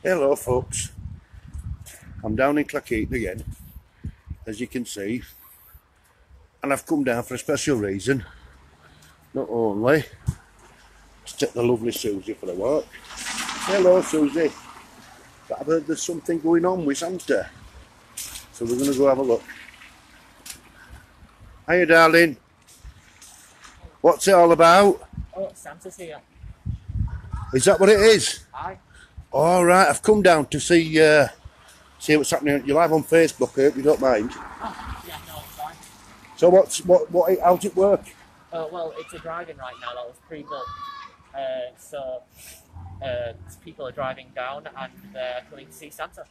Hello folks, I'm down in Cleckheaton again, as you can see, and I've come down for a special reason, not only to take the lovely Susie for a walk. Hello Susie, but I've heard there's something going on with Santa, so we're going to go have a look. Hiya darling, what's it all about? Oh, Santa's here. Is that what it is? All right, I've come down to see uh, see what's happening. You're live on Facebook, I hope you don't mind. Oh, yeah, no, it's fine. So what's what what how's it work? Uh, well, it's a driving right now that was pre-booked. Uh, so uh, people are driving down and they're coming to see Santa.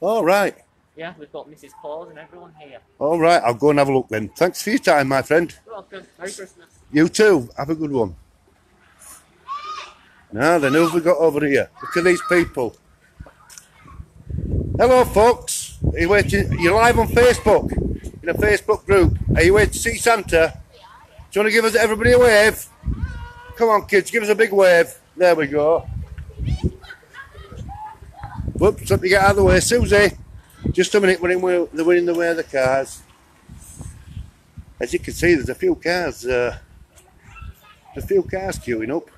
All right, Yeah, we've got Mrs. Claus and everyone here. all right. I'll go and have a look then. Thanks for your time, my friend. You're welcome. Merry Christmas. You too. Have a good one. Now then, who have we got over here? Look at these people. Hello, folks. Are you waiting? You're live on Facebook in a Facebook group. Are you waiting to see Santa? Do you want to give us everybody a wave? Come on, kids, give us a big wave. There we go. Whoops, let me get out of the way. Susie, just a minute. We're in, we're, in the way of the cars. As you can see, there's a few cars. Uh, a few cars queuing up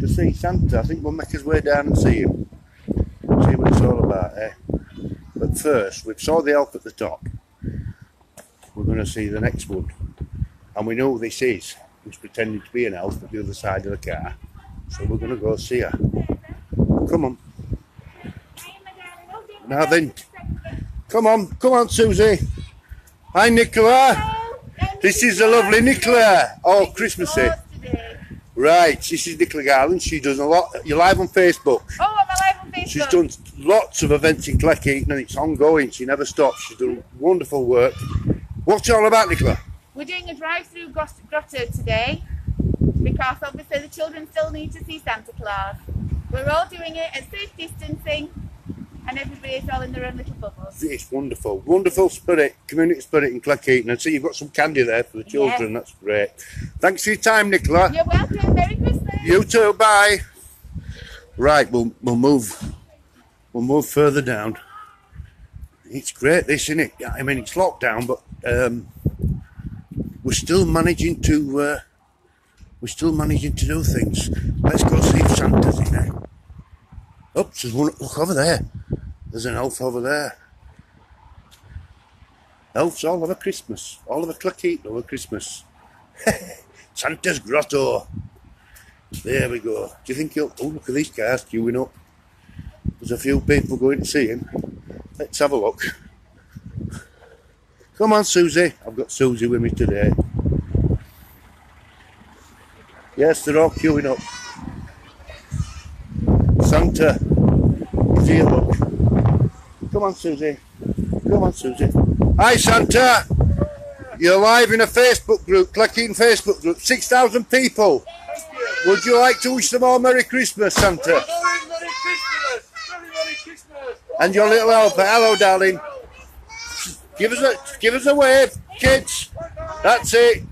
to see Santa. I think we'll make his way down and see him. See what it's all about, eh? But first, we've saw the elf at the top. We're going to see the next one. And we know who this is, who's pretending to be an elf at the other side of the car. So we're going to go see her. Come on. Now then, come on, come on, Susie. Hi, Nicola. This is the lovely Nicola. Oh, Christmassy. Right, this is Nicola Garland. She does a lot. You're live on Facebook. Oh, I'm alive on Facebook. She's done lots of events in Cleckheaton and it's ongoing. She never stops. She's done wonderful work. What's it all about, Nicola? We're doing a drive-through gros- grotto today because obviously the children still need to see Santa Claus. We're all doing it at safe distancing and everybody's all in their own little bubbles. It's wonderful. Wonderful spirit, community spirit in Cleckheaton. And see, you've got some candy there for the children. That's great. Thanks for your time, Nicola. You're welcome. Merry Christmas. You too. Bye. Right, we'll we'll move. We'll move further down. It's great, this isn't it? I mean, it's locked down, but um, we're still managing to. Uh, we're still managing to do things. Let's go see if Santa's in there. Oh, there's one. Look over there. There's an elf over there. Elves all over Christmas. All over Cleckheaton over Christmas. Santa's grotto. There we go. Do you think he'll... Oh, look at these cars queuing up. There's a few people going to see him. Let's have a look. Come on, Susie. I've got Susie with me today. Yes, they're all queuing up. Santa is look. Come on, Susie. Come on, Susie. Hi, Santa. You're live in a Facebook group, clicking Facebook group. 6,000 people. Would you like to wish them all Merry Christmas, Santa? Merry, Merry Christmas! Merry, Merry Christmas! And your little helper. Hello, darling. Give us a give us a wave, kids. That's it.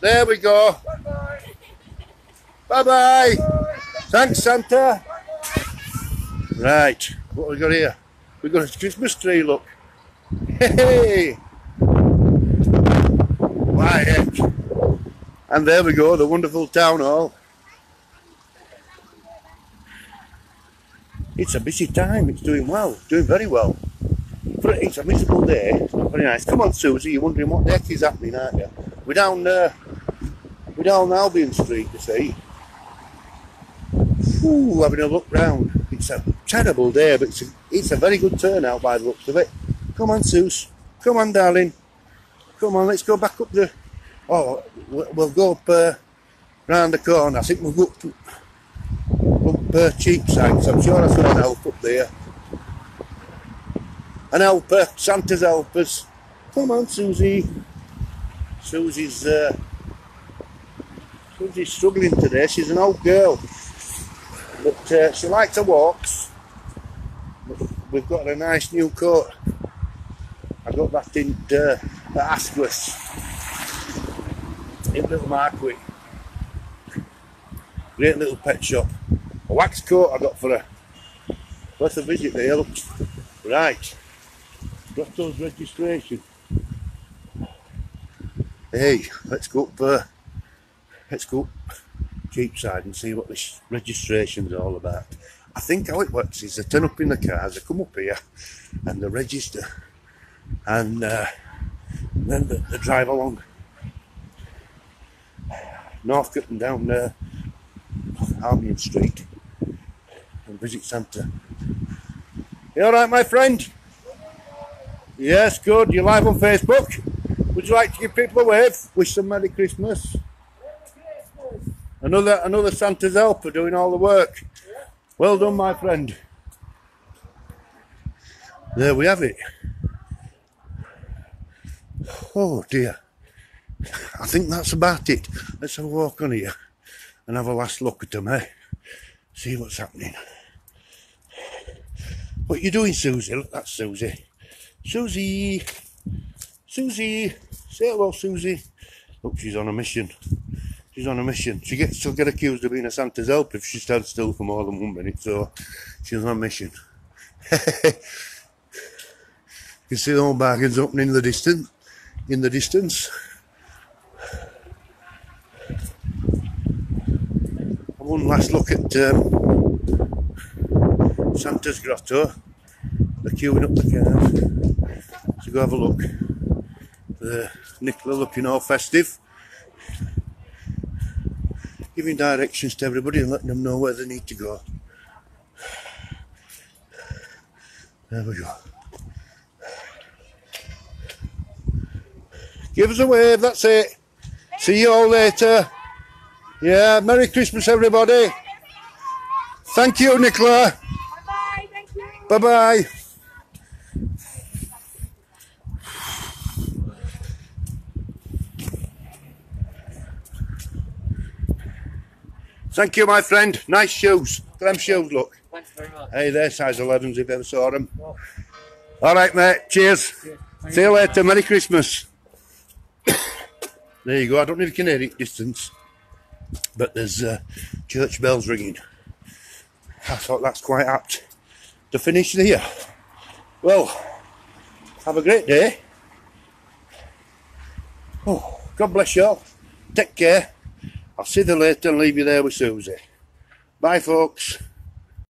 There we go. Bye bye. Thanks, Santa. Right, what have we got here? We got a Christmas tree. Look. Hey. Why heck? And there we go, the wonderful town hall. It's a busy time. It's doing well, doing very well. But it's a miserable day. It's not very nice. Come on, Susie. You're wondering what the heck is happening, aren't you? We're down, uh, we're down Albion Street, you see. Ooh, having a look round. It's a terrible day, but it's a, it's a very good turnout by the looks of it. Come on, Sus. Come on, darling. Come on, let's go back up the. Oh, we- we'll go up uh, round the corner. I think we'll go up, up uh, Cheapside. 'cause I'm sure I saw an elf up there. An helper, Santa's helpers. Come on, Susie. Susie's uh, Susie's struggling today. She's an old girl, but uh, she likes her walks. We've got a nice new coat. I got that in uh, at Asquith in Little Marquis. Great little pet shop. A wax coat I got for her. Worth a visit there. Right. those registration. Hey, let's go up uh, let's go up Cheapside and see what this registration's all about. I think how it works is they turn up in the cars, they come up here and they register and uh, then they, drive along Northgate and down uh, Albion Street and visit Santa. You alright, my friend? Yes, good. You're live on Facebook? Would you like to give people a wave? Wish them Merry Christmas. Another another Santa's helper doing all the work. Well done, my friend. There we have it. Oh dear. I think that's about it. Let's have a walk on here and have a last look at them, eh? See what's happening. What you doing, Susie? Look, that's Susie. Susie! Susie! Say hello, Susie. Look, she's on a mission. She's on a mission. She gets she'll get accused of being a Santa's help if she stands still for more than one minute, so she's on a mission. you can see the old bargains opening in the distance in the distance. One last look at um, Santa's Grotto. They're queuing up the cars to go have a look. The Nicola looking all festive. Giving directions to everybody and letting them know where they need to go. There we go. Give us a wave, that's it. See you all later. Yeah, Merry Christmas, everybody. Thank you, Nicola. Bye-bye, thank you. Bye bye. Thank you, my friend. Nice shoes. Them shoes, look. Thanks very much. Hey, they're size 11s if you ever saw them. All right, mate. Cheers. See you later. Merry Christmas. there you go. I don't know if you can hear it distance, but there's uh, church bells ringing. I thought that's quite apt to finish here. Well, have a great day. Oh, God bless you all. Take care. I'll see you later and leave you there with Susie. Bye, folks.